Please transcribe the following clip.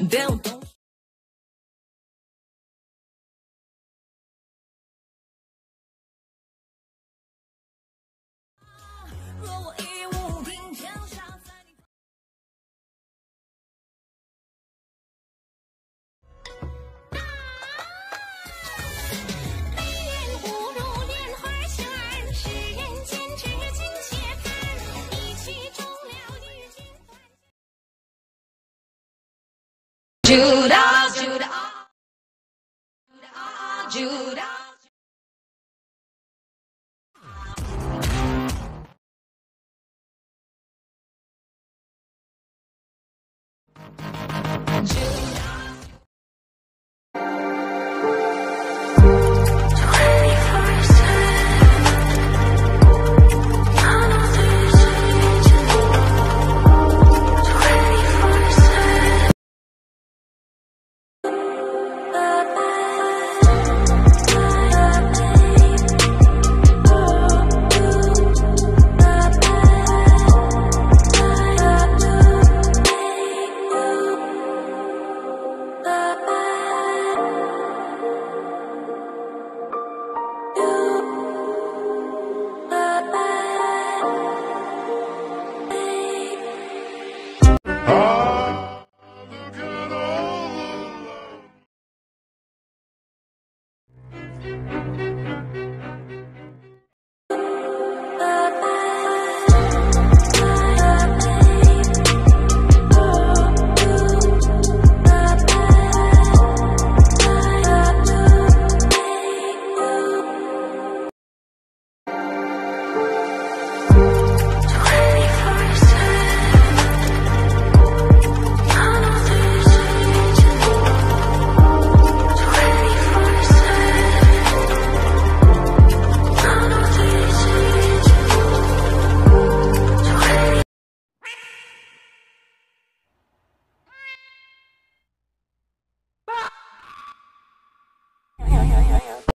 Deu um tom. Judah, Judah, Judah, Judah.